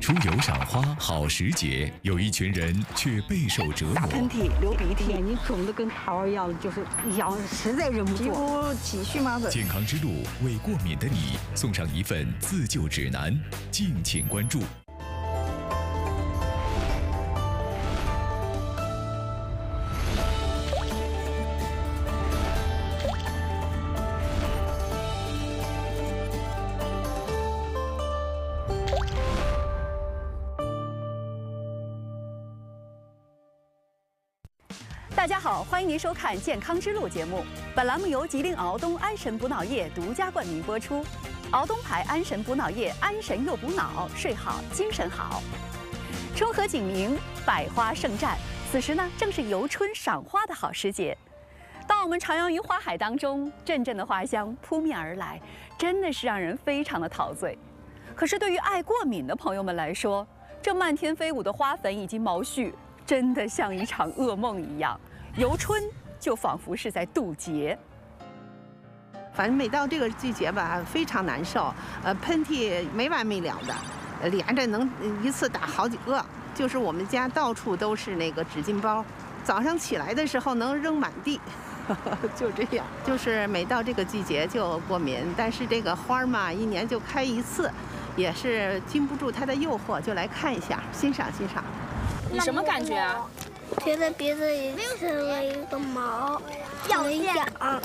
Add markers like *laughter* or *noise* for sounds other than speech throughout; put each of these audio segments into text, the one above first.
出游赏花好时节，有一群人却备受折磨。打喷嚏、流鼻涕，眼睛肿得跟桃儿一样，就是痒，实在忍不住。皮肤起荨麻疹。健康之路为过敏的你送上一份自救指南，敬请关注。迎您收看《健康之路》节目。本栏目由吉林敖东安神补脑液独家冠名播出。敖东牌安神补脑液，安神又补脑，睡好精神好。春和景明，百花盛绽，此时呢正是游春赏花的好时节。当我们徜徉于花海当中，阵阵的花香扑面而来，真的是让人非常的陶醉。可是对于爱过敏的朋友们来说，这漫天飞舞的花粉以及毛絮。真的像一场噩梦一样，游春就仿佛是在渡劫。反正每到这个季节吧，非常难受，呃，喷嚏没完没了的，连着能一次打好几个。就是我们家到处都是那个纸巾包，早上起来的时候能扔满地，*laughs* 就这样。就是每到这个季节就过敏，但是这个花嘛，一年就开一次，也是禁不住它的诱惑，就来看一下，欣赏欣赏。你什么感觉啊？觉得鼻子里生了一个毛，痒痒。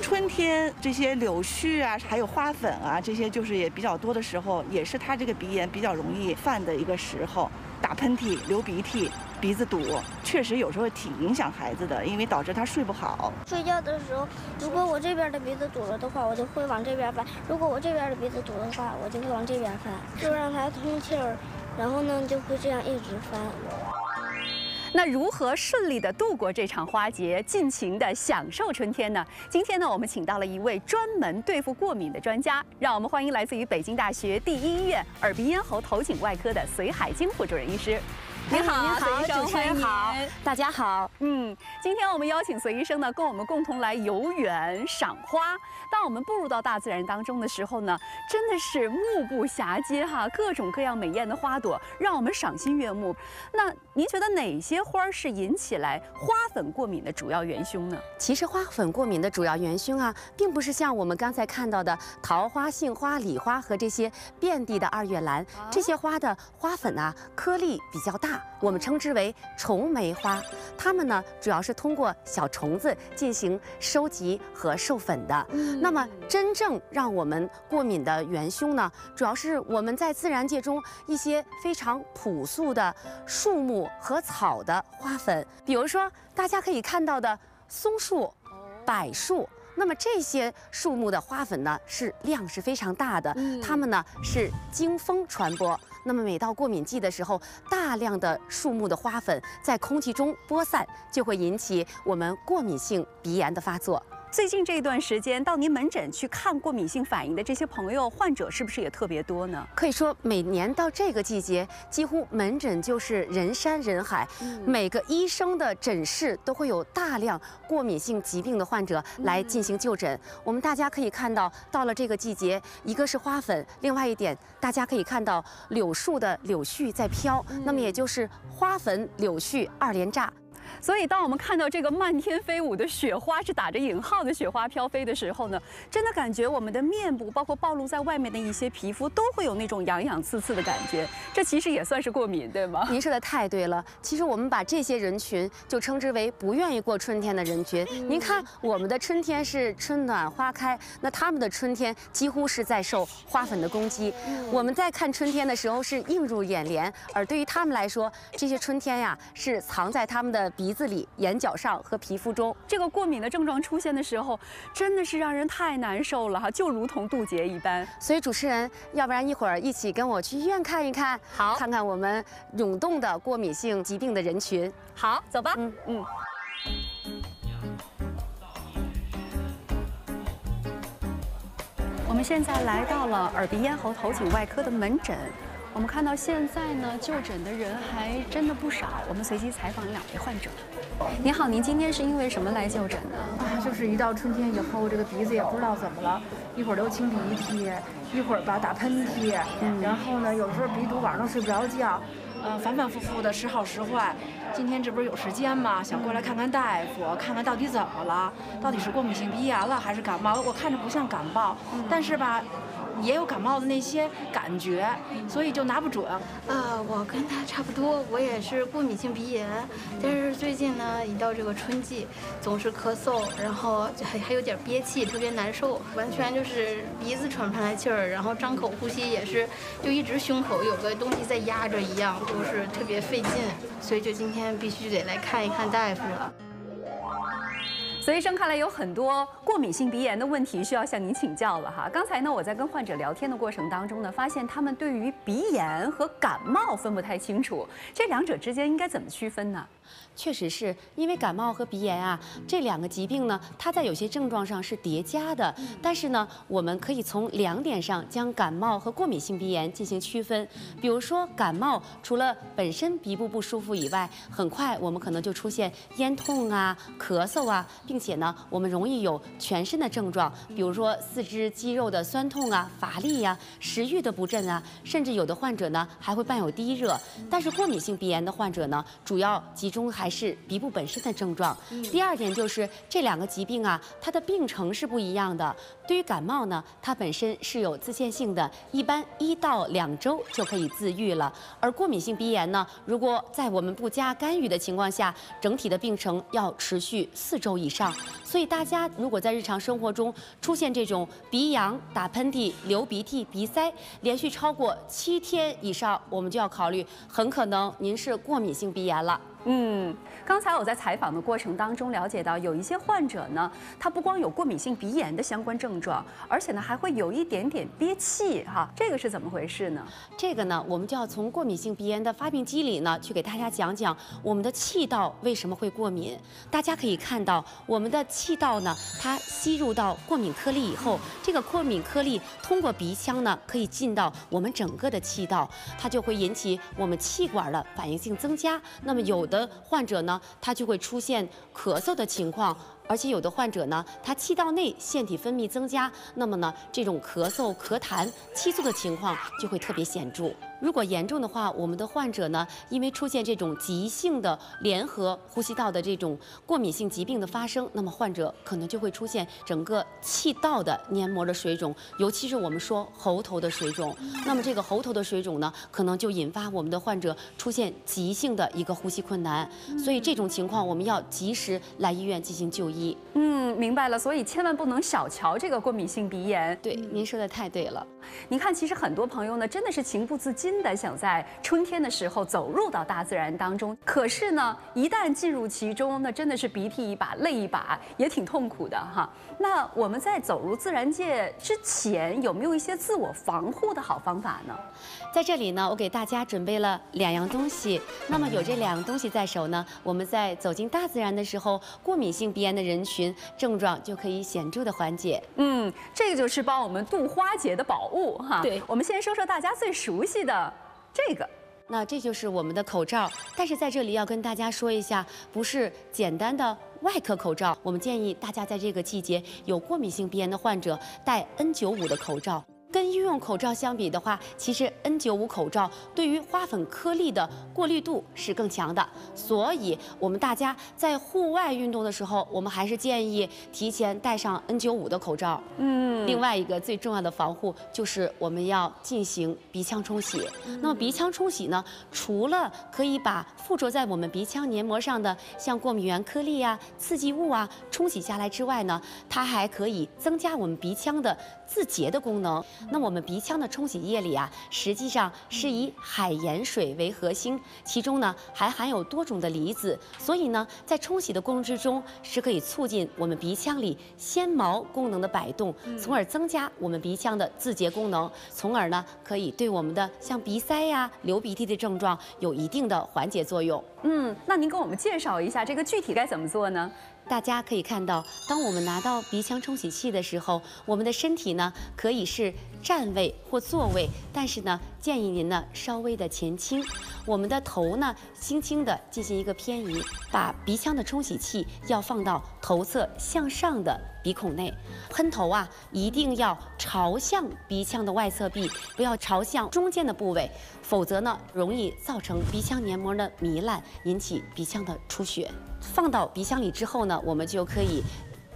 春天这些柳絮啊，还有花粉啊，这些就是也比较多的时候，也是他这个鼻炎比较容易犯的一个时候。打喷嚏、流鼻涕、鼻子堵，确实有时候挺影响孩子的，因为导致他睡不好。睡觉的时候，如果我这边的鼻子堵了的话，我就会往这边翻；如果我这边的鼻子堵的话，我就会往这边翻，就让它通气儿。然后呢，就会这样一直翻。那如何顺利的度过这场花节，尽情的享受春天呢？今天呢，我们请到了一位专门对付过敏的专家，让我们欢迎来自于北京大学第一医院耳鼻咽喉头颈外科的隋海金副主任医师。你好，隋医生，主持人好，大家好。嗯，今天我们邀请隋医生呢，跟我们共同来游园赏花。当我们步入到大自然当中的时候呢，真的是目不暇接哈，各种各样美艳的花朵，让我们赏心悦目。那您觉得哪些花是引起来花粉过敏的主要元凶呢？其实花粉过敏的主要元凶啊，并不是像我们刚才看到的桃花、杏花、李花和这些遍地的二月兰，这些花的花粉啊，颗粒比较大。我们称之为虫媒花，它们呢主要是通过小虫子进行收集和授粉的。那么真正让我们过敏的元凶呢，主要是我们在自然界中一些非常朴素的树木和草的花粉，比如说大家可以看到的松树、柏树。那么这些树木的花粉呢，是量是非常大的，它们呢是经风传播。那么每到过敏季的时候，大量的树木的花粉在空气中播散，就会引起我们过敏性鼻炎的发作。最近这一段时间，到您门诊去看过敏性反应的这些朋友患者，是不是也特别多呢？可以说，每年到这个季节，几乎门诊就是人山人海，每个医生的诊室都会有大量过敏性疾病的患者来进行就诊。我们大家可以看到，到了这个季节，一个是花粉，另外一点，大家可以看到柳树的柳絮在飘，那么也就是花粉柳絮二连炸。所以，当我们看到这个漫天飞舞的雪花，是打着引号的雪花飘飞的时候呢，真的感觉我们的面部，包括暴露在外面的一些皮肤，都会有那种痒痒刺刺的感觉。这其实也算是过敏，对吗？*laughs* 您说的太对了。其实我们把这些人群就称之为不愿意过春天的人群。您看，我们的春天是春暖花开，那他们的春天几乎是在受花粉的攻击。我们在看春天的时候是映入眼帘，而对于他们来说，这些春天呀是藏在他们的鼻。子里、眼角上和皮肤中，这个过敏的症状出现的时候，真的是让人太难受了哈，就如同渡劫一般。所以主持人，要不然一会儿一起跟我去医院看一看，好，看看我们涌动的过敏性疾病的人群。好，走吧。嗯嗯。我们现在来到了耳鼻咽喉头颈外科的门诊。我们看到现在呢，就诊的人还真的不少。我们随机采访两位患者。您好，您今天是因为什么来就诊呢？啊，就是一到春天以后，这个鼻子也不知道怎么了，一会儿流清鼻涕，一会儿吧打喷嚏，然后呢，有时候鼻堵，晚上睡不着觉，呃，反反复复的时好时坏。今天这不是有时间吗？想过来看看大夫，看看到底怎么了，到底是过敏性鼻炎了还是感冒了？我看着不像感冒，但是吧。也有感冒的那些感觉，所以就拿不准。啊，我跟他差不多，我也是过敏性鼻炎，但是最近呢，一到这个春季，总是咳嗽，然后还还有点憋气，特别难受，完全就是鼻子喘不上来气儿，然后张口呼吸也是，就一直胸口有个东西在压着一样，就是特别费劲，所以就今天必须得来看一看大夫了。所以医，生看来有很多过敏性鼻炎的问题需要向您请教了哈。刚才呢，我在跟患者聊天的过程当中呢，发现他们对于鼻炎和感冒分不太清楚，这两者之间应该怎么区分呢？确实是因为感冒和鼻炎啊这两个疾病呢，它在有些症状上是叠加的。但是呢，我们可以从两点上将感冒和过敏性鼻炎进行区分。比如说感冒，除了本身鼻部不舒服以外，很快我们可能就出现咽痛啊、咳嗽啊，并且呢，我们容易有全身的症状，比如说四肢肌肉的酸痛啊、乏力呀、食欲的不振啊，甚至有的患者呢还会伴有低热。但是过敏性鼻炎的患者呢，主要集中还是鼻部本身的症状。第二点就是这两个疾病啊，它的病程是不一样的。对于感冒呢，它本身是有自限性的，一般一到两周就可以自愈了。而过敏性鼻炎呢，如果在我们不加干预的情况下，整体的病程要持续四周以上。所以大家如果在日常生活中出现这种鼻痒、打喷嚏、流鼻涕、鼻塞，连续超过七天以上，我们就要考虑，很可能您是过敏性鼻炎了。嗯，刚才我在采访的过程当中了解到，有一些患者呢，他不光有过敏性鼻炎的相关症症状，而且呢还会有一点点憋气哈，这个是怎么回事呢？这个呢，我们就要从过敏性鼻炎的发病机理呢，去给大家讲讲我们的气道为什么会过敏。大家可以看到，我们的气道呢，它吸入到过敏颗粒以后，这个过敏颗粒通过鼻腔呢，可以进到我们整个的气道，它就会引起我们气管的反应性增加。那么有的患者呢，他就会出现咳嗽的情况，而且有的患者呢，他气道内腺体分泌增加，那么呢，这种咳嗽、咳痰、气促的情况就会特别显著。如果严重的话，我们的患者呢，因为出现这种急性的联合呼吸道的这种过敏性疾病的发生，那么患者可能就会出现整个气道的黏膜的水肿，尤其是我们说喉头的水肿。那么这个喉头的水肿呢，可能就引发我们的患者出现急性的一个呼吸困难。所以这种情况我们要及时来医院进行就医。嗯，明白了。所以千万不能小瞧这个过敏性鼻炎。对，您说的太对了。您看，其实很多朋友呢，真的是情不自禁。真的想在春天的时候走入到大自然当中，可是呢，一旦进入其中，那真的是鼻涕一把泪一把，也挺痛苦的哈。那我们在走入自然界之前，有没有一些自我防护的好方法呢？在这里呢，我给大家准备了两样东西。那么有这两样东西在手呢，我们在走进大自然的时候，过敏性鼻炎的人群症状就可以显著的缓解。嗯，这个就是帮我们度花节的宝物哈。对，我们先说说大家最熟悉的。这个，那这就是我们的口罩，但是在这里要跟大家说一下，不是简单的外科口罩。我们建议大家在这个季节有过敏性鼻炎的患者戴 N95 的口罩。跟医用口罩相比的话，其实 N95 口罩对于花粉颗粒的过滤度是更强的，所以我们大家在户外运动的时候，我们还是建议提前戴上 N95 的口罩。嗯，另外一个最重要的防护就是我们要进行鼻腔冲洗。那么鼻腔冲洗呢，除了可以把附着在我们鼻腔黏膜上的像过敏原颗粒啊、刺激物啊冲洗下来之外呢，它还可以增加我们鼻腔的自洁的功能。那我们鼻腔的冲洗液里啊，实际上是以海盐水为核心，其中呢还含有多种的离子，所以呢在冲洗的过程之中是可以促进我们鼻腔里纤毛功能的摆动，从而增加我们鼻腔的自洁功能，从而呢可以对我们的像鼻塞呀、流鼻涕的症状有一定的缓解作用。嗯，那您给我们介绍一下这个具体该怎么做呢？大家可以看到，当我们拿到鼻腔冲洗器的时候，我们的身体呢可以是站位或坐位，但是呢，建议您呢稍微的前倾。我们的头呢，轻轻地进行一个偏移，把鼻腔的冲洗器要放到头侧向上的鼻孔内，喷头啊一定要朝向鼻腔的外侧壁，不要朝向中间的部位，否则呢容易造成鼻腔黏膜的糜烂，引起鼻腔的出血。放到鼻腔里之后呢，我们就可以。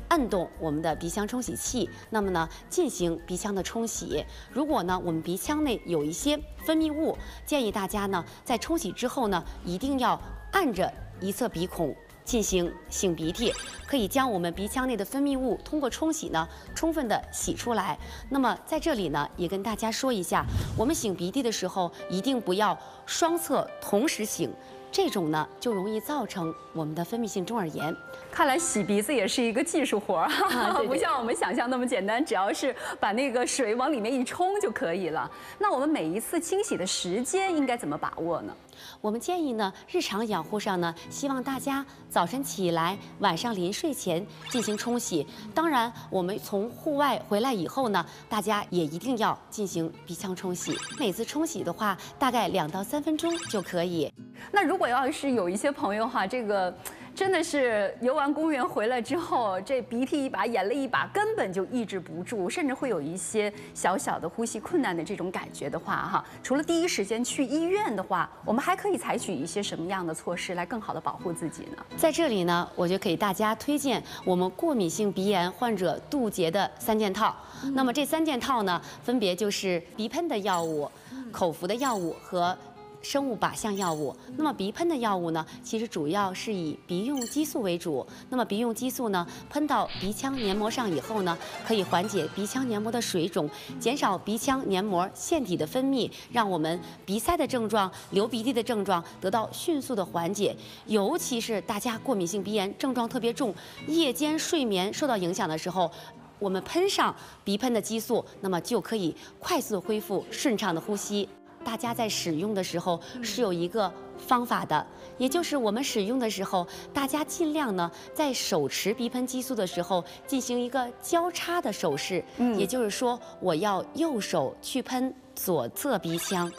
按动我们的鼻腔冲洗器，那么呢进行鼻腔的冲洗。如果呢我们鼻腔内有一些分泌物，建议大家呢在冲洗之后呢一定要按着一侧鼻孔进行擤鼻涕，可以将我们鼻腔内的分泌物通过冲洗呢充分的洗出来。那么在这里呢也跟大家说一下，我们擤鼻涕的时候一定不要双侧同时擤。这种呢，就容易造成我们的分泌性中耳炎。看来洗鼻子也是一个技术活儿，*laughs* 不像我们想象那么简单，只要是把那个水往里面一冲就可以了。那我们每一次清洗的时间应该怎么把握呢？我们建议呢，日常养护上呢，希望大家早晨起来、晚上临睡前进行冲洗。当然，我们从户外回来以后呢，大家也一定要进行鼻腔冲洗。每次冲洗的话，大概两到三分钟就可以。那如果要是有一些朋友哈，这个。真的是游完公园回来之后，这鼻涕一把，眼泪一把，根本就抑制不住，甚至会有一些小小的呼吸困难的这种感觉的话，哈，除了第一时间去医院的话，我们还可以采取一些什么样的措施来更好的保护自己呢？在这里呢，我就给大家推荐我们过敏性鼻炎患者渡劫的三件套。那么这三件套呢，分别就是鼻喷的药物、口服的药物和。生物靶向药物，那么鼻喷的药物呢？其实主要是以鼻用激素为主。那么鼻用激素呢，喷到鼻腔黏膜上以后呢，可以缓解鼻腔黏膜的水肿，减少鼻腔黏膜腺体的分泌，让我们鼻塞的症状、流鼻涕的症状得到迅速的缓解。尤其是大家过敏性鼻炎症状特别重，夜间睡眠受到影响的时候，我们喷上鼻喷的激素，那么就可以快速恢复顺畅的呼吸。大家在使用的时候是有一个方法的，也就是我们使用的时候，大家尽量呢在手持鼻喷激素的时候进行一个交叉的手势，嗯，也就是说我要右手去喷左侧鼻腔，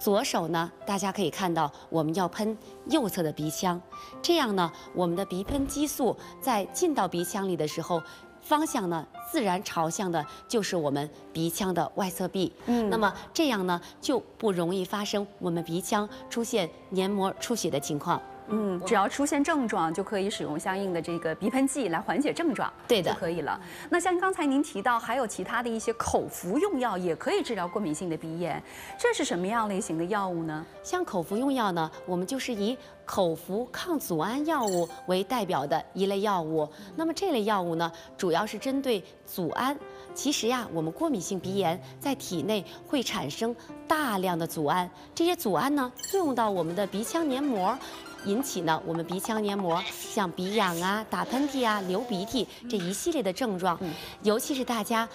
左手呢大家可以看到我们要喷右侧的鼻腔，这样呢我们的鼻喷激素在进到鼻腔里的时候。方向呢，自然朝向的就是我们鼻腔的外侧壁。嗯，那么这样呢，就不容易发生我们鼻腔出现黏膜出血的情况。嗯，只要出现症状，就可以使用相应的这个鼻喷剂来缓解症状，对的，就可以了。那像刚才您提到，还有其他的一些口服用药也可以治疗过敏性的鼻炎，这是什么样类型的药物呢？像口服用药呢，我们就是以口服抗组胺药物为代表的一类药物。那么这类药物呢，主要是针对组胺。其实呀，我们过敏性鼻炎在体内会产生大量的组胺，这些组胺呢，作用到我们的鼻腔黏膜。引起呢，我们鼻腔黏膜像鼻痒啊、打喷嚏啊、流鼻涕这一系列的症状，尤其是大家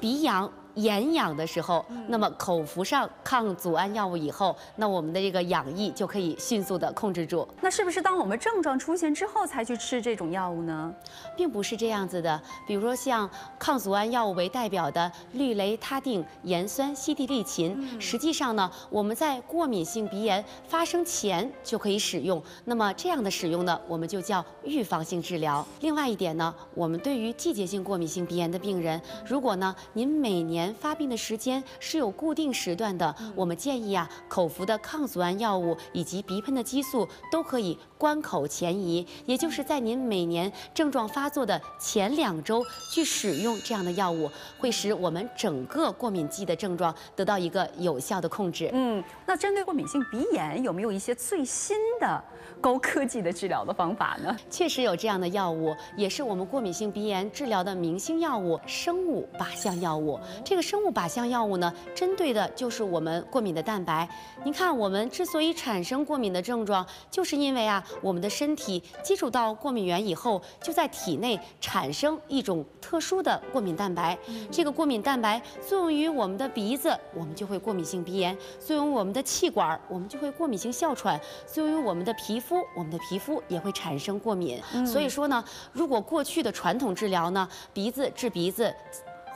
鼻痒。眼痒的时候，那么口服上抗组胺药物以后，那我们的这个痒意就可以迅速的控制住。那是不是当我们症状出现之后才去吃这种药物呢？并不是这样子的。比如说像抗组胺药物为代表的氯雷他定盐酸西地利嗪，实际上呢，我们在过敏性鼻炎发生前就可以使用。那么这样的使用呢，我们就叫预防性治疗。另外一点呢，我们对于季节性过敏性鼻炎的病人，如果呢您每年发病的时间是有固定时段的，我们建议啊，口服的抗组胺药物以及鼻喷的激素都可以关口前移，也就是在您每年症状发作的前两周去使用这样的药物，会使我们整个过敏季的症状得到一个有效的控制。嗯，那针对过敏性鼻炎，有没有一些最新的高科技的治疗的方法呢？确实有这样的药物，也是我们过敏性鼻炎治疗的明星药物——生物靶向药物。这个生物靶向药物呢，针对的就是我们过敏的蛋白。您看，我们之所以产生过敏的症状，就是因为啊，我们的身体接触到过敏源以后，就在体内产生一种特殊的过敏蛋白。这个过敏蛋白作用于我们的鼻子，我们就会过敏性鼻炎；作用于我们的气管，我们就会过敏性哮喘；作用于我们的皮肤，我们的皮肤也会产生过敏。所以说呢，如果过去的传统治疗呢，鼻子治鼻子。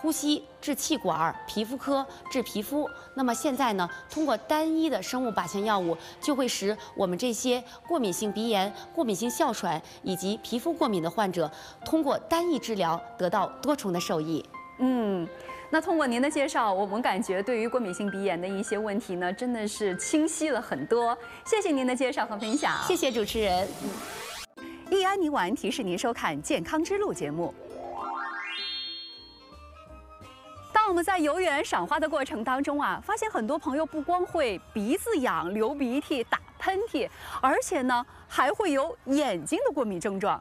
呼吸、治气管、皮肤科治皮肤。那么现在呢，通过单一的生物靶向药物，就会使我们这些过敏性鼻炎、过敏性哮喘以及皮肤过敏的患者，通过单一治疗得到多重的受益。嗯。那通过您的介绍，我们感觉对于过敏性鼻炎的一些问题呢，真的是清晰了很多。谢谢您的介绍和分享，谢谢主持人。益安宁丸提示您收看《健康之路》节目。当我们在游园赏花的过程当中啊，发现很多朋友不光会鼻子痒、流鼻涕、打喷嚏，而且呢还会有眼睛的过敏症状。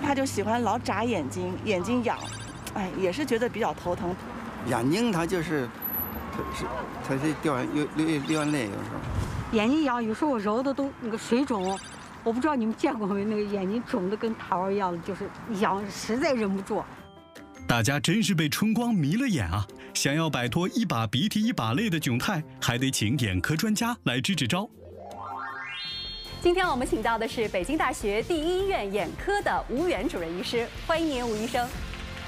他就喜欢老眨眼睛，眼睛痒。哎，也是觉得比较头疼。眼睛他就是，它是它是掉流流流眼泪，有时候。眼睛痒，有时候我揉的都那个水肿，我不知道你们见过没？那个眼睛肿的跟桃儿一样的，就是痒，实在忍不住。大家真是被春光迷了眼啊！想要摆脱一把鼻涕一把泪的窘态，还得请眼科专家来支支招。今天我们请到的是北京大学第一医院眼科的吴远主任医师，欢迎您，吴医生。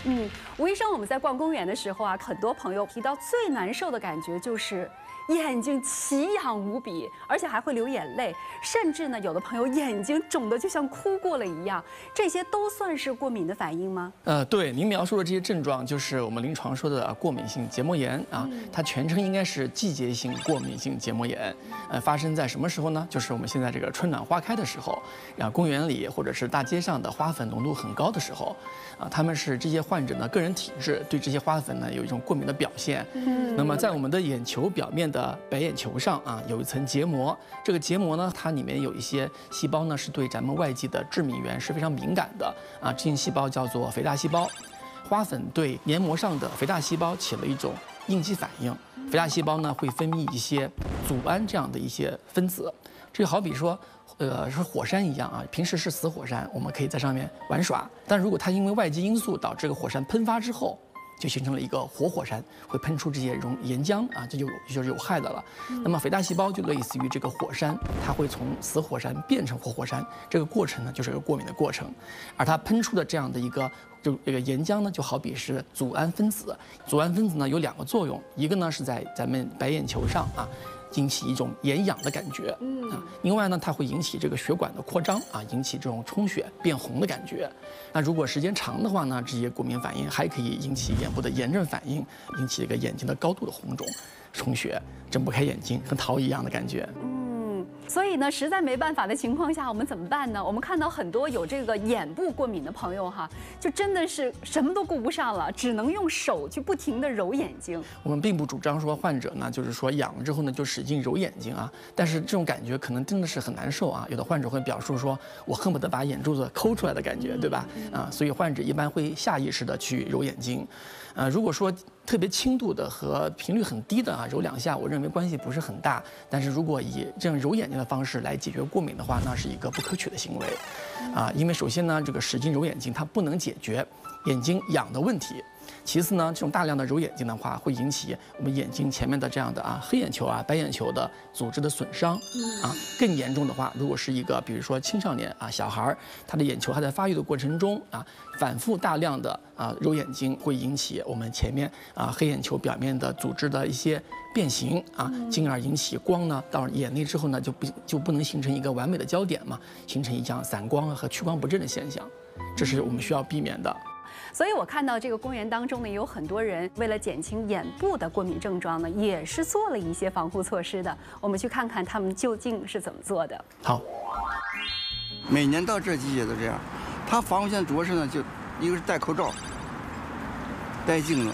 嗯，吴医生，我们在逛公园的时候啊，很多朋友提到最难受的感觉就是。眼睛奇痒无比，而且还会流眼泪，甚至呢，有的朋友眼睛肿得就像哭过了一样，这些都算是过敏的反应吗？呃，对，您描述的这些症状就是我们临床说的过敏性结膜炎啊，它全称应该是季节性过敏性结膜炎。呃，发生在什么时候呢？就是我们现在这个春暖花开的时候，啊，公园里或者是大街上的花粉浓度很高的时候，啊，他们是这些患者呢个人体质对这些花粉呢有一种过敏的表现。嗯，那么在我们的眼球表面。的白眼球上啊，有一层结膜。这个结膜呢，它里面有一些细胞呢，是对咱们外界的致敏源是非常敏感的啊。这些细胞叫做肥大细胞。花粉对黏膜上的肥大细胞起了一种应激反应。肥大细胞呢，会分泌一些组胺这样的一些分子。这就好比说，呃，是火山一样啊。平时是死火山，我们可以在上面玩耍。但如果它因为外界因素导致这个火山喷发之后，就形成了一个活火山，会喷出这些熔岩浆啊，这就就是有害的了。那么肥大细胞就类似于这个火山，它会从死火山变成活火山，这个过程呢就是一个过敏的过程。而它喷出的这样的一个就这个岩浆呢，就好比是组胺分子。组胺分子呢有两个作用，一个呢是在咱们白眼球上啊。引起一种眼痒的感觉，嗯啊，另外呢，它会引起这个血管的扩张啊，引起这种充血变红的感觉。那如果时间长的话呢，这些过敏反应还可以引起眼部的炎症反应，引起一个眼睛的高度的红肿、充血、睁不开眼睛，和桃一样的感觉。所以呢，实在没办法的情况下，我们怎么办呢？我们看到很多有这个眼部过敏的朋友哈，就真的是什么都顾不上了，只能用手去不停的揉眼睛。我们并不主张说患者呢，就是说痒了之后呢，就使劲揉眼睛啊。但是这种感觉可能真的是很难受啊。有的患者会表述说，我恨不得把眼珠子抠出来的感觉，对吧？啊，所以患者一般会下意识的去揉眼睛。呃，如果说特别轻度的和频率很低的啊，揉两下，我认为关系不是很大。但是如果以这样揉眼睛的方式来解决过敏的话，那是一个不可取的行为，啊，因为首先呢，这个使劲揉眼睛它不能解决眼睛痒的问题。其次呢，这种大量的揉眼睛的话，会引起我们眼睛前面的这样的啊黑眼球啊、白眼球的组织的损伤。啊，更严重的话，如果是一个比如说青少年啊小孩儿，他的眼球还在发育的过程中啊，反复大量的啊揉眼睛，会引起我们前面啊黑眼球表面的组织的一些变形啊，进而引起光呢到眼内之后呢就不就不能形成一个完美的焦点嘛，形成一项散光和屈光不正的现象，这是我们需要避免的。所以，我看到这个公园当中呢，有很多人为了减轻眼部的过敏症状呢，也是做了一些防护措施的。我们去看看他们究竟是怎么做的。好，每年到这季节都这样。他防护线主要是呢，就一个是戴口罩、戴镜子，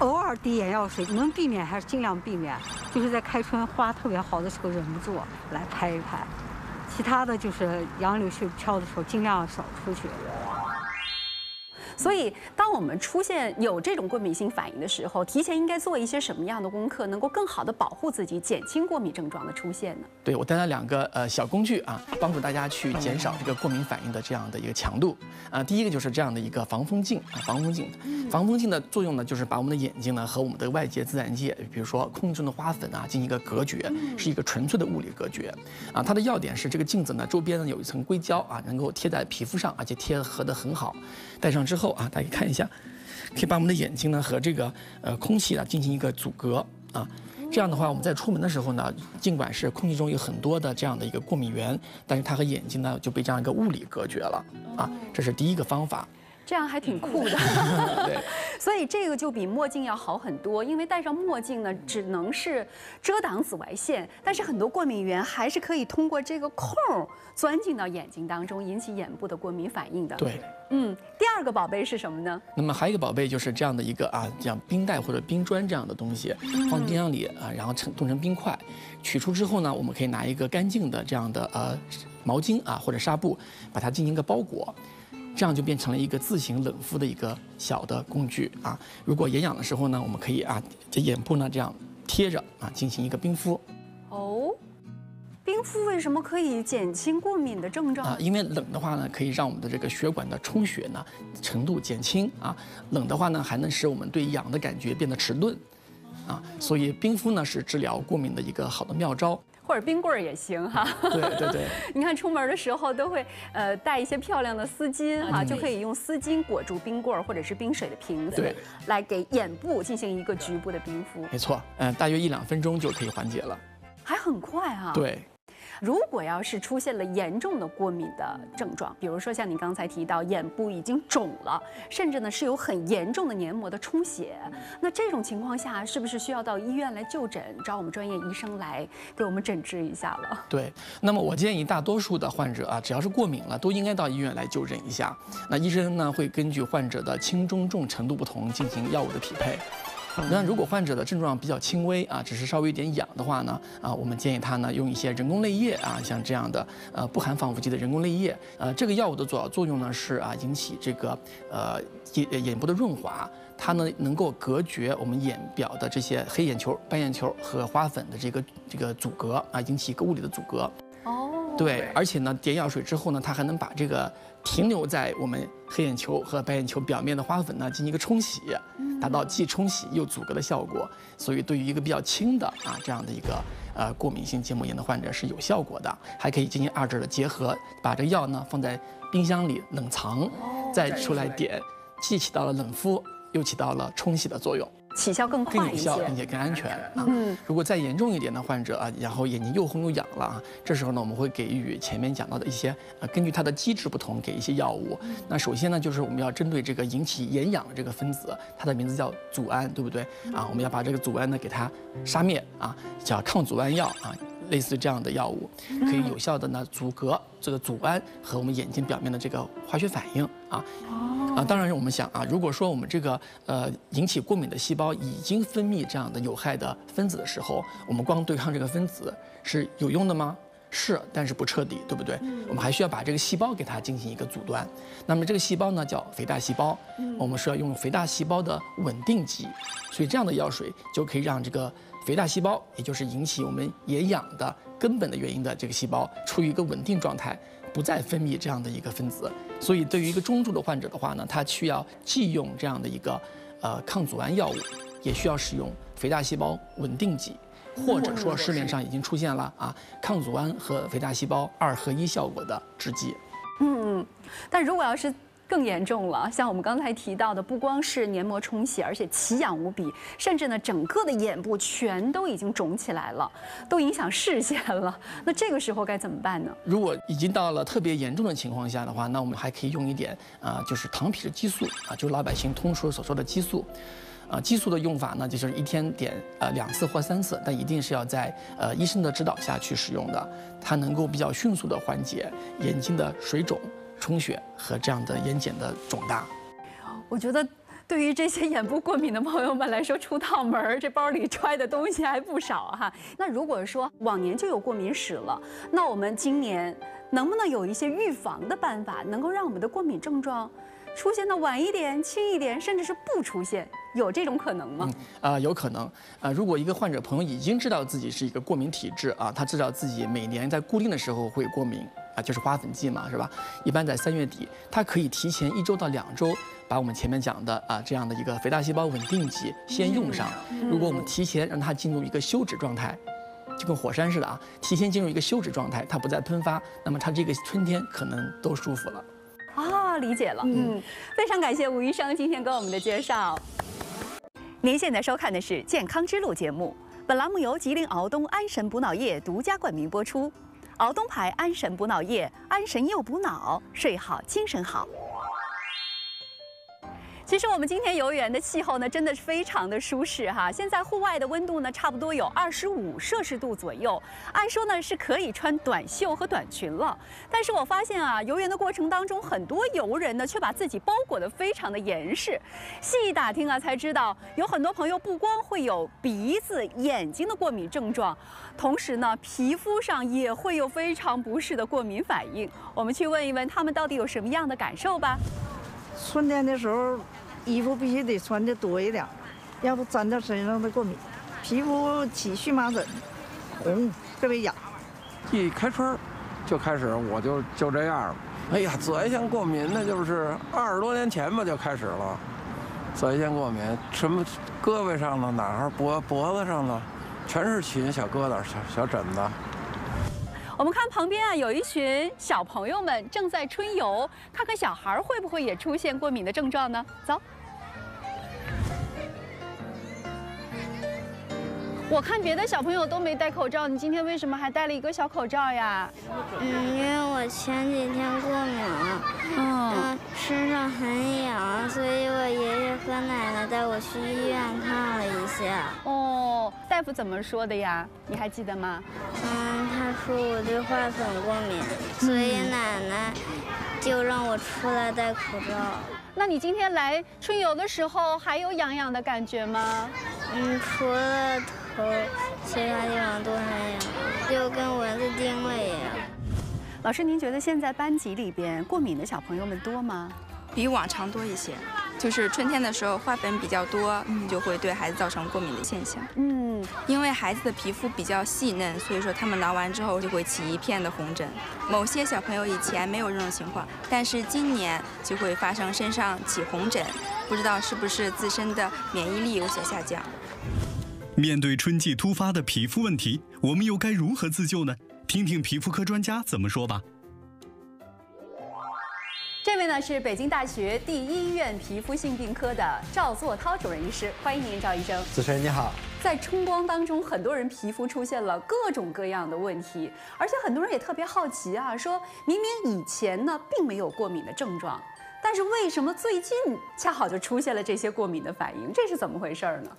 偶尔滴眼药水，能避免还是尽量避免。就是在开春花特别好的时候，忍不住来拍一拍。其他的就是杨柳絮飘的时候，尽量少出去。所以，当我们出现有这种过敏性反应的时候，提前应该做一些什么样的功课，能够更好的保护自己，减轻过敏症状的出现呢？对我带来两个呃小工具啊，帮助大家去减少这个过敏反应的这样的一个强度啊。第一个就是这样的一个防风镜啊，防风镜。防风镜的作用呢，就是把我们的眼睛呢和我们的外界自然界，比如说空气中的花粉啊，进行一个隔绝，是一个纯粹的物理隔绝啊。它的要点是这个镜子呢周边呢有一层硅胶啊，能够贴在皮肤上，而且贴合的很好。戴上之后。后啊，大家看一下，可以把我们的眼睛呢和这个呃空气呢进行一个阻隔啊。这样的话，我们在出门的时候呢，尽管是空气中有很多的这样的一个过敏源，但是它和眼睛呢就被这样一个物理隔绝了啊。这是第一个方法。这样还挺酷的，*laughs* 对，所以这个就比墨镜要好很多，因为戴上墨镜呢，只能是遮挡紫外线，但是很多过敏源还是可以通过这个孔钻进到眼睛当中，引起眼部的过敏反应的。对，嗯，第二个宝贝是什么呢？那么还有一个宝贝就是这样的一个啊，像冰袋或者冰砖这样的东西，放冰箱里啊，然后成冻成冰块，取出之后呢，我们可以拿一个干净的这样的呃毛巾啊或者纱布，把它进行一个包裹。这样就变成了一个自行冷敷的一个小的工具啊。如果眼痒的时候呢，我们可以啊，这眼部呢这样贴着啊，进行一个冰敷。哦，冰敷为什么可以减轻过敏的症状啊？因为冷的话呢，可以让我们的这个血管的充血呢程度减轻啊。冷的话呢，还能使我们对痒的感觉变得迟钝啊。所以冰敷呢是治疗过敏的一个好的妙招。或者冰棍儿也行哈，对对对，*laughs* 你看出门的时候都会呃带一些漂亮的丝巾哈，就可以用丝巾裹住冰棍儿或者是冰水的瓶子，对，来给眼部进行一个局部的冰敷。没错，嗯，大约一两分钟就可以缓解了，还很快啊。对。如果要是出现了严重的过敏的症状，比如说像你刚才提到眼部已经肿了，甚至呢是有很严重的黏膜的充血，那这种情况下是不是需要到医院来就诊，找我们专业医生来给我们诊治一下了？对，那么我建议大多数的患者啊，只要是过敏了，都应该到医院来就诊一下。那医生呢会根据患者的轻中重程度不同进行药物的匹配。那如果患者的症状比较轻微啊，只是稍微有点痒的话呢，啊，我们建议他呢用一些人工泪液啊，像这样的呃不含防腐剂的人工泪液，呃，这个药物的主要作用呢是啊引起这个呃眼眼部的润滑，它呢能够隔绝我们眼表的这些黑眼球、白眼球和花粉的这个这个阻隔啊，引起一个物理的阻隔。哦。对，而且呢点药水之后呢，它还能把这个。停留在我们黑眼球和白眼球表面的花粉呢，进行一个冲洗，达到既冲洗又阻隔的效果。所以对于一个比较轻的啊这样的一个呃过敏性结膜炎的患者是有效果的，还可以进行二者的结合，把这药呢放在冰箱里冷藏，再出来点，既起到了冷敷，又起到了冲洗的作用。起效更快一些，并且更安全啊。嗯，如果再严重一点的患者啊，然后眼睛又红又痒了啊，这时候呢，我们会给予前面讲到的一些呃，根据它的机制不同，给一些药物。那首先呢，就是我们要针对这个引起眼痒的这个分子，它的名字叫组胺，对不对？啊，我们要把这个组胺呢给它杀灭啊，叫抗组胺药啊。类似这样的药物，可以有效的呢阻隔这个阻胺和我们眼睛表面的这个化学反应啊。啊，当然我们想啊，如果说我们这个呃引起过敏的细胞已经分泌这样的有害的分子的时候，我们光对抗这个分子是有用的吗？是，但是不彻底，对不对？我们还需要把这个细胞给它进行一个阻断。那么这个细胞呢叫肥大细胞，我们是要用肥大细胞的稳定剂，所以这样的药水就可以让这个。肥大细胞，也就是引起我们眼痒的根本的原因的这个细胞，处于一个稳定状态，不再分泌这样的一个分子。所以，对于一个中度的患者的话呢，他需要既用这样的一个呃抗组胺药物，也需要使用肥大细胞稳定剂，或者说市面上已经出现了啊抗组胺和肥大细胞二合一效果的制剂。嗯，但如果要是。更严重了，像我们刚才提到的，不光是黏膜充血，而且奇痒无比，甚至呢，整个的眼部全都已经肿起来了，都影响视线了。*laughs* 那这个时候该怎么办呢？如果已经到了特别严重的情况下的话，那我们还可以用一点啊，就是糖皮质激素啊，就是老百姓通俗所说的激素。啊，激素的用法呢，就是一天点呃两次或三次，但一定是要在呃医生的指导下去使用的，它能够比较迅速的缓解眼睛的水肿。充血和这样的眼睑的肿大，我觉得对于这些眼部过敏的朋友们来说，出趟门儿这包里揣的东西还不少哈。那如果说往年就有过敏史了，那我们今年能不能有一些预防的办法，能够让我们的过敏症状出现的晚一点、轻一点，甚至是不出现？有这种可能吗？啊，有可能。啊，如果一个患者朋友已经知道自己是一个过敏体质啊，他知道自己每年在固定的时候会过敏。啊，就是花粉季嘛，是吧？一般在三月底，他可以提前一周到两周，把我们前面讲的啊这样的一个肥大细胞稳定剂先用上。如果我们提前让它进入一个休止状态，就跟火山似的啊，提前进入一个休止状态，它不再喷发，那么它这个春天可能都舒服了。理解了。嗯，非常感谢吴医生今天给我们的介绍。您现在收看的是《健康之路》节目，本栏目由吉林敖东安神补脑液独家冠名播出。敖东牌安神补脑液，安神又补脑，睡好精神好。其实我们今天游园的气候呢，真的是非常的舒适哈。现在户外的温度呢，差不多有二十五摄氏度左右，按说呢是可以穿短袖和短裙了。但是我发现啊，游园的过程当中，很多游人呢却把自己包裹得非常的严实。细一打听啊，才知道有很多朋友不光会有鼻子、眼睛的过敏症状，同时呢，皮肤上也会有非常不适的过敏反应。我们去问一问他们到底有什么样的感受吧。春天的时候，衣服必须得穿的多一点，要不粘到身上的过敏，皮肤起荨麻疹，红，特别痒。一开春就开始，我就就这样了。哎呀，紫外线过敏那就是二十多年前吧就开始了，紫外线过敏，什么胳膊上的哪儿脖脖子上的，全是起小疙瘩、小小疹子。我们看旁边啊，有一群小朋友们正在春游，看看小孩会不会也出现过敏的症状呢？走。我看别的小朋友都没戴口罩，你今天为什么还戴了一个小口罩呀？嗯，因为我前几天过敏了，嗯，身上很痒，所以我爷爷和奶奶带我去医院看了一下。哦，大夫怎么说的呀？你还记得吗？嗯，他说我对花粉过敏，所以奶奶就让我出来戴口罩。那你今天来春游的时候还有痒痒的感觉吗？嗯，除了头，其他地方都很痒，就跟蚊子叮了一样。老师，您觉得现在班级里边过敏的小朋友们多吗？比往常多一些，就是春天的时候花粉比较多，就会对孩子造成过敏的现象。嗯，因为孩子的皮肤比较细嫩，所以说他们挠完之后就会起一片的红疹。某些小朋友以前没有这种情况，但是今年就会发生身上起红疹，不知道是不是自身的免疫力有所下降。面对春季突发的皮肤问题，我们又该如何自救呢？听听皮肤科专家怎么说吧。这位呢是北京大学第一医院皮肤性病科的赵作涛主任医师，欢迎您，赵医生。主持人你好。在春光当中，很多人皮肤出现了各种各样的问题，而且很多人也特别好奇啊，说明明以前呢并没有过敏的症状，但是为什么最近恰好就出现了这些过敏的反应？这是怎么回事呢？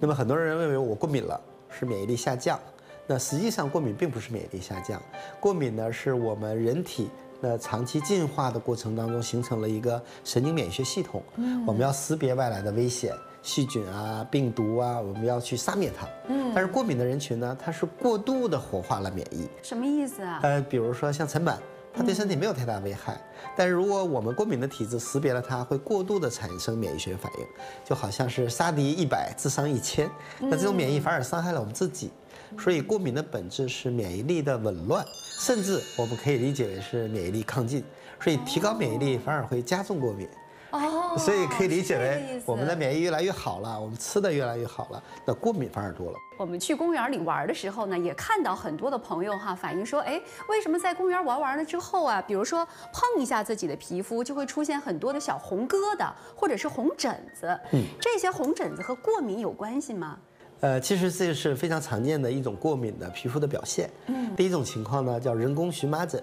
那么很多人认为我过敏了，是免疫力下降。那实际上过敏并不是免疫力下降，过敏呢是我们人体。那长期进化的过程当中，形成了一个神经免疫学系统。嗯，我们要识别外来的危险，细菌啊、病毒啊，我们要去杀灭它。嗯，但是过敏的人群呢，它是过度的活化了免疫。什么意思啊？呃，比如说像尘螨，它对身体没有太大危害，但是如果我们过敏的体质识别了它，会过度的产生免疫学反应，就好像是杀敌一百，自伤一千。那这种免疫反而伤害了我们自己。所以过敏的本质是免疫力的紊乱，甚至我们可以理解为是免疫力亢进。所以提高免疫力反而会加重过敏。哦，所以可以理解为我们的免疫越来越好了，我们吃的越来越好了，那过敏反而多了。我们去公园里玩的时候呢，也看到很多的朋友哈反映说，哎，为什么在公园玩完了之后啊，比如说碰一下自己的皮肤，就会出现很多的小红疙瘩或者是红疹子？嗯，这些红疹子和过敏有关系吗？呃，其实这是非常常见的一种过敏的皮肤的表现。嗯，第一种情况呢叫人工荨麻疹。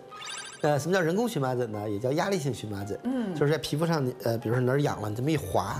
呃，什么叫人工荨麻疹呢？也叫压力性荨麻疹。嗯，就是在皮肤上，呃，比如说哪儿痒了，你这么一划，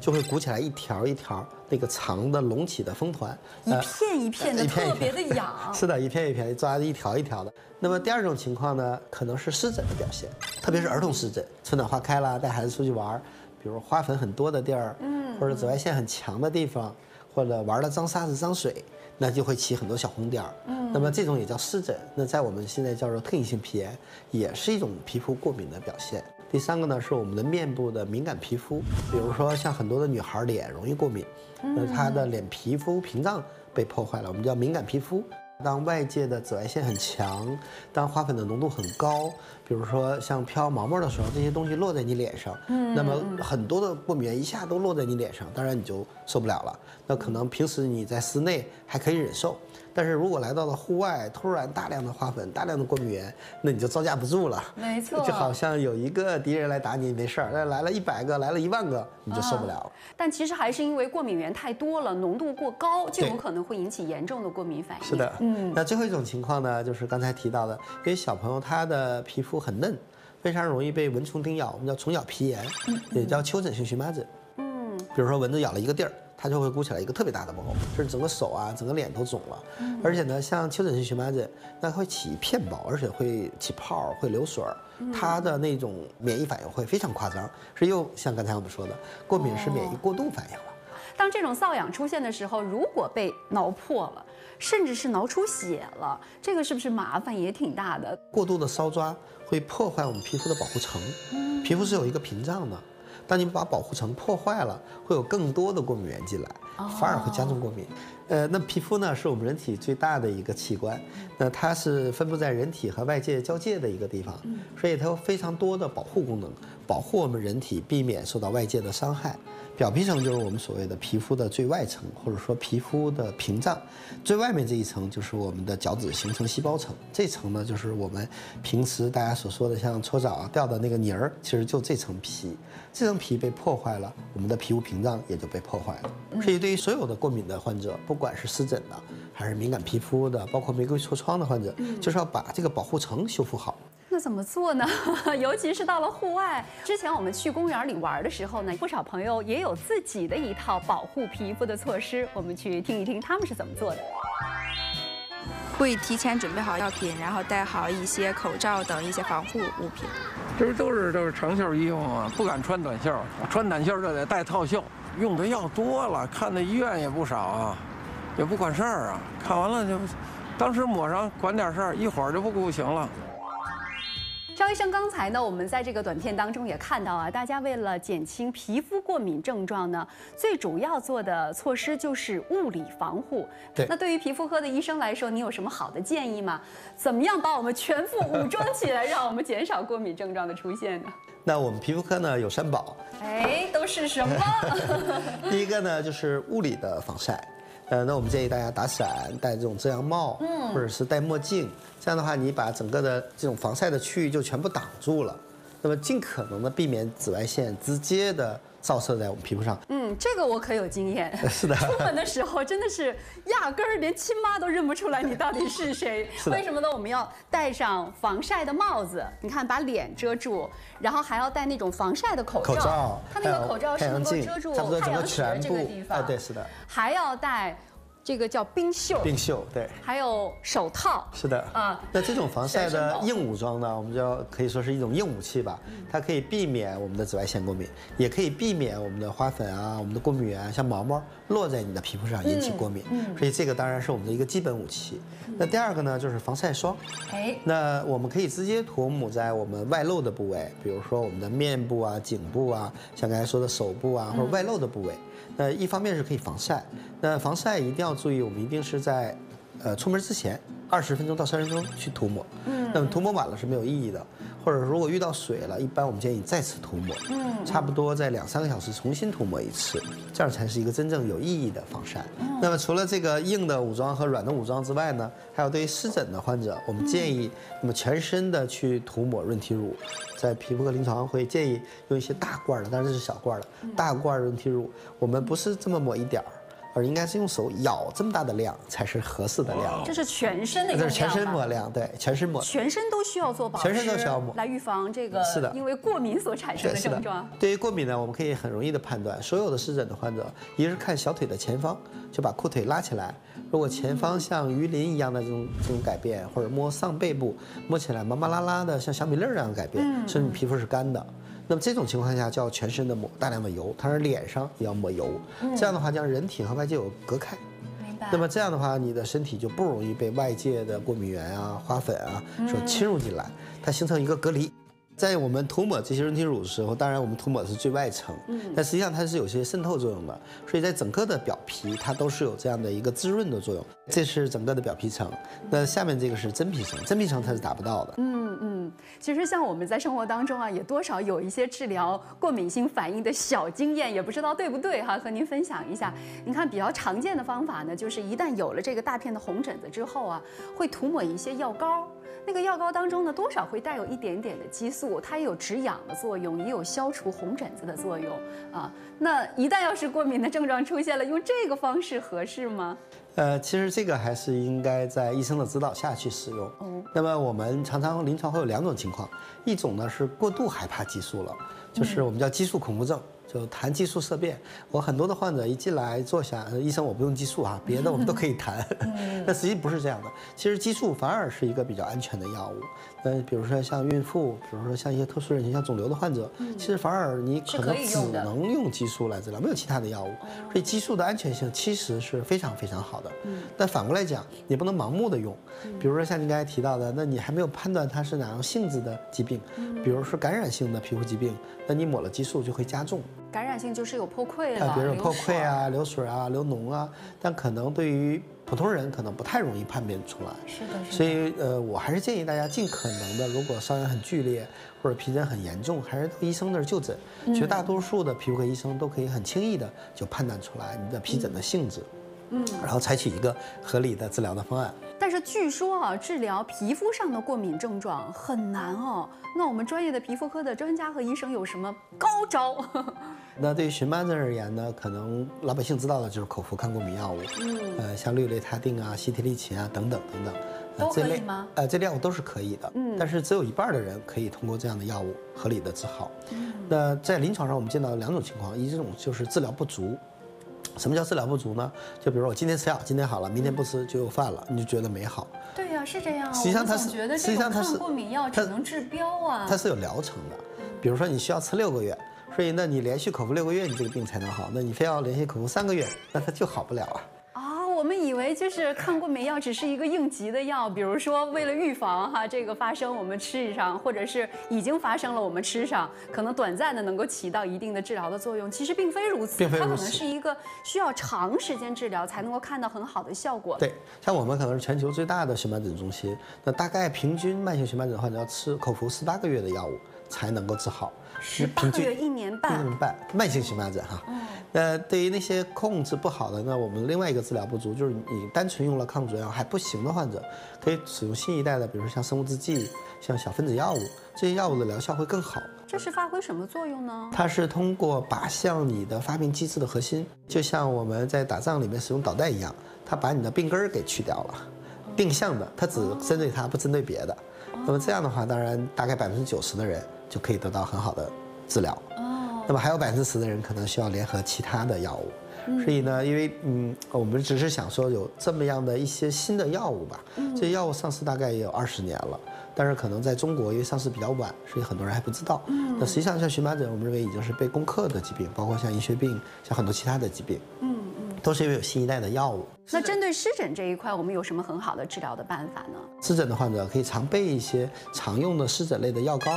就会鼓起来一条一条那个长的隆起的风团，一片一片的，特别的痒。*laughs* 是的，一片一片抓着一条一条的。那么第二种情况呢，可能是湿疹的表现，特别是儿童湿疹。春暖花开了，带孩子出去玩，比如花粉很多的地儿，嗯，或者紫外线很强的地方。或者玩了脏沙子、脏水，那就会起很多小红点儿。嗯，那么这种也叫湿疹。那在我们现在叫做特异性皮炎，也是一种皮肤过敏的表现。第三个呢，是我们的面部的敏感皮肤，比如说像很多的女孩脸容易过敏，那她的脸皮肤屏障被破坏了，我们叫敏感皮肤。当外界的紫外线很强，当花粉的浓度很高，比如说像飘毛毛的时候，这些东西落在你脸上，嗯，那么很多的过敏一下都落在你脸上，当然你就受不了了。那可能平时你在室内还可以忍受，但是如果来到了户外，突然大量的花粉、大量的过敏源，那你就招架不住了。没错就好像有一个敌人来打你没事儿，但来了一百个，来了一万个，你就受不了了。但其实还是因为过敏源太多了，浓度过高，就有可能会引起严重的过敏反应。是的，嗯，那最后一种情况呢，就是刚才提到的，因为小朋友他的皮肤很嫩，非常容易被蚊虫叮咬，我们叫虫咬皮炎，也叫丘疹性荨麻疹。嗯，比如说蚊子咬了一个地儿，它就会鼓起来一个特别大的包，就是整个手啊、整个脸都肿了。嗯而且呢，像丘疹性荨麻疹，那会起一片包，而且会起泡、会流水儿嗯，它的那种免疫反应会非常夸张，是又像刚才我们说的，过敏是免疫过度反应了。当这种瘙痒出现的时候，如果被挠破了，甚至是挠出血了，这个是不是麻烦也挺大的？过度的搔抓会破坏我们皮肤的保护层，嗯皮肤是有一个屏障的。当你把保护层破坏了，会有更多的过敏源进来，反而会加重过敏。呃，那皮肤呢，是我们人体最大的一个器官，那它是分布在人体和外界交界的一个地方，所以它有非常多的保护功能，保护我们人体避免受到外界的伤害。表皮层就是我们所谓的皮肤的最外层，或者说皮肤的屏障。最外面这一层就是我们的角质形成细胞层，这层呢就是我们平时大家所说的像搓澡啊掉的那个泥儿，其实就这层皮。这层皮被破坏了，我们的皮肤屏障也就被破坏了。所以对于所有的过敏的患者，不管是湿疹的，还是敏感皮肤的，包括玫瑰痤疮的患者，就是要把这个保护层修复好。那怎么做呢？*laughs* 尤其是到了户外，之前我们去公园里玩的时候呢，不少朋友也有自己的一套保护皮肤的措施，我们去听一听他们是怎么做的。会提前准备好药品，然后带好一些口罩等一些防护物品。这不都是都是长袖衣服吗？不敢穿短袖，穿短袖就得带套袖。用的药多了，看的医院也不少啊，也不管事儿啊。看完了就，当时抹上管点事儿，一会儿就不不行了。张医生，刚才呢，我们在这个短片当中也看到啊，大家为了减轻皮肤过敏症状呢，最主要做的措施就是物理防护。对那对于皮肤科的医生来说，你有什么好的建议吗？怎么样把我们全副武装起来，让我们减少过敏症状的出现呢？*laughs* 那我们皮肤科呢有三宝，哎，都是什么？*laughs* 第一个呢就是物理的防晒，呃，那我们建议大家打伞、戴这种遮阳帽，嗯。或者是戴墨镜，这样的话你把整个的这种防晒的区域就全部挡住了，那么尽可能的避免紫外线直接的照射在我们皮肤上。嗯，这个我可有经验。*laughs* 是的出门的时候真的是压根儿连亲妈都认不出来你到底是谁。*laughs* 是的为什么呢？我们要戴上防晒的帽子，你看把脸遮住，然后还要戴那种防晒的口罩。口罩，它那个口罩是能够遮住太阳穴这个地，方。哎，对，是的，还要戴这个叫冰袖，冰袖，对。还有手套。是的啊那这种防晒的硬武装呢，我们就可以说是一种硬武器吧。它可以避免我们的紫外线过敏，也可以避免我们的花粉啊、我们的过敏源啊，像毛毛落在你的皮肤上引起过敏。嗯嗯所以这个当然是我们的一个基本武器。那第二个呢，就是防晒霜。哎，那我们可以直接涂抹在我们外露的部位，比如说我们的面部啊、颈部啊，像刚才说的手部啊，或者外露的部位。那一方面是可以防晒，那防晒一定要注意，我们一定是在，呃，出门之前二十分钟到三十分钟去涂抹。嗯那么涂抹晚了是没有意义的，或者如果遇到水了，一般我们建议再次涂抹。嗯差不多在两三个小时重新涂抹一次，这样才是一个真正有意义的防晒。那么除了这个硬的武装和软的武装之外呢，还有对于湿疹的患者，我们建议那么全身的去涂抹润体乳，在皮肤科临床会建议用一些大罐的，当然这是小罐的，大罐润体乳，我们不是这么抹一点儿。而应该是用手咬这么大的量才是合适的量，这是全身的用这是全身抹量，对，全身抹。全身都需要做保湿，全身都需要抹来预防这个是的因为过敏所产生的症状。对于过敏呢，我们可以很容易的判断，所有的湿疹的患者，一个是看小腿的前方，就把裤腿拉起来，如果前方像鱼鳞一样的这种这种改变，或者摸上背部，摸起来麻麻拉拉的，像小米粒儿一样的改变，嗯甚至皮肤是干的。那么这种情况下，就要全身的抹大量的油，当然脸上也要抹油，嗯这样的话将人体和外界有隔开。明白那么这样的话，你的身体就不容易被外界的过敏源啊、花粉啊所侵入进来，它形成一个隔离。在我们涂抹这些润体乳的时候，当然我们涂抹的是最外层，嗯但实际上它是有些渗透作用的，所以在整个的表皮它都是有这样的一个滋润的作用。这是整个的表皮层，那下面这个是真皮层，真皮层它是达不到的。嗯嗯，其实像我们在生活当中啊，也多少有一些治疗过敏性反应的小经验，也不知道对不对哈，和您分享一下。您看比较常见的方法呢，就是一旦有了这个大片的红疹子之后啊，会涂抹一些药膏。那个药膏当中呢，多少会带有一点点的激素，它也有止痒的作用，也有消除红疹子的作用啊。那一旦要是过敏的症状出现了，用这个方式合适吗？呃，其实这个还是应该在医生的指导下去使用。嗯。那么我们常常临床会有两种情况，一种呢是过度害怕激素了，就是我们叫激素恐怖症。就谈激素色变，我很多的患者一进来坐下，医生我不用激素啊，别的我们都可以谈。*laughs* *laughs* 那实际不是这样的，其实激素反而是一个比较安全的药物。呃，比如说像孕妇，比如说像一些特殊人群，像肿瘤的患者，其实反而你可能只能用激素来治疗，没有其他的药物。所以激素的安全性其实是非常非常好的。嗯但反过来讲，你不能盲目的用。比如说像您刚才提到的，那你还没有判断它是哪样性质的疾病，比如说感染性的皮肤疾病，那你抹了激素就会加重。感染性就是有破溃了，比如破溃啊、流水啊、流脓啊，但可能对于普通人可能不太容易判别出来。是的，是的。所以呃，我还是建议大家尽可能的，如果伤痒很剧烈或者皮疹很严重，还是到医生那儿就诊。绝大多数的皮肤科医生都可以很轻易的就判断出来你的皮疹的性质，嗯，然后采取一个合理的治疗的方案。但是据说啊，治疗皮肤上的过敏症状很难哦。那我们专业的皮肤科的专家和医生有什么高招？*laughs* 那对于荨麻疹而言呢，可能老百姓知道的就是口服抗过敏药物，嗯，呃，像氯雷他定啊、西替利嗪啊等等等等，都可以吗？呃，这类药物都是可以的，嗯，但是只有一半的人可以通过这样的药物合理的治好。那在临床上我们见到两种情况，一种就是治疗不足。什么叫治疗不足呢？就比如说我今天吃药，今天好了，明天不吃就有犯了，你就觉得没好。对呀，是这样。实际上它是，实际上它是过敏药只能治标啊。它是有疗程的，比如说你需要吃六个月，所以那你连续口服六个月，你这个病才能好。那你非要连续口服三个月，那它就好不了啊。我们以为就是抗过敏药只是一个应急的药，比如说为了预防哈这个发生，我们吃上，或者是已经发生了我们吃上，可能短暂的能够起到一定的治疗的作用。其实并非如此，并非它可能是一个需要长时间治疗才能够看到很好的效果。对，像我们可能是全球最大的荨麻疹中心，那大概平均慢性荨麻疹患者要吃口服十八个月的药物才能够治好。十八个月，一年半，一年半，慢性荨麻疹哈。呃对于那些控制不好的，那我们另外一个治疗不足，就是你单纯用了抗组药还不行的患者，可以使用新一代的，比如说像生物制剂、像小分子药物，这些药物的疗效会更好。这是发挥什么作用呢？它是通过靶向你的发病机制的核心，就像我们在打仗里面使用导弹一样，它把你的病根儿给去掉了，定向的，它只针对它，不针对别的。那么这样的话，当然大概百分之九十的人。就可以得到很好的治疗哦。那么还有百分之十的人可能需要联合其他的药物。所以呢，因为嗯，我们只是想说有这么样的一些新的药物吧。这些药物上市大概也有二十年了，但是可能在中国因为上市比较晚，所以很多人还不知道。那实际上像荨麻疹，我们认为已经是被攻克的疾病，包括像银屑病，像很多其他的疾病。嗯嗯，都是因为有新一代的药物。那针对湿疹这一块，我们有什么很好的治疗的办法呢？湿疹的患者可以常备一些常用的湿疹类的药膏。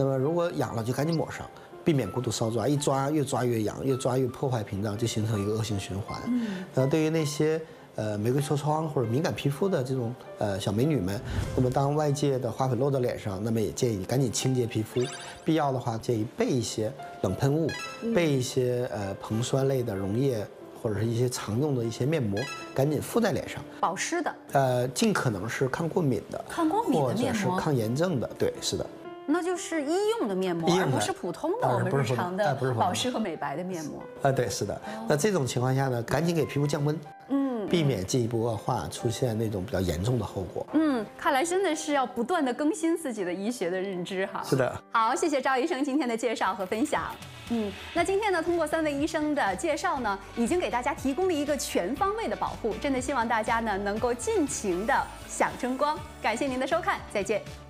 那么如果痒了就赶紧抹上，避免过度搔抓，一抓越抓越痒，越抓越破坏屏障，就形成一个恶性循环。嗯，那对于那些呃玫瑰痤疮或者敏感皮肤的这种呃小美女们，那么当外界的花粉落到脸上，那么也建议赶紧清洁皮肤，必要的话建议备一些冷喷雾，备一些呃硼酸类的溶液或者是一些常用的一些面膜，赶紧敷在脸上，保湿的。呃，尽可能是抗过敏的，抗过敏的面膜，或者是抗炎症的，对，是的。那就是医用的面膜，而不是普通的我们日常的保湿和美白的面膜。啊，对，是的。那这种情况下呢，赶紧给皮肤降温，嗯，避免进一步恶化，出现那种比较严重的后果。嗯，看来真的是要不断的更新自己的医学的认知哈。是的。好，谢谢赵医生今天的介绍和分享。嗯，那今天呢，通过三位医生的介绍呢，已经给大家提供了一个全方位的保护，真的希望大家呢能够尽情的享春光。感谢您的收看，再见。